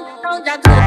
don't don't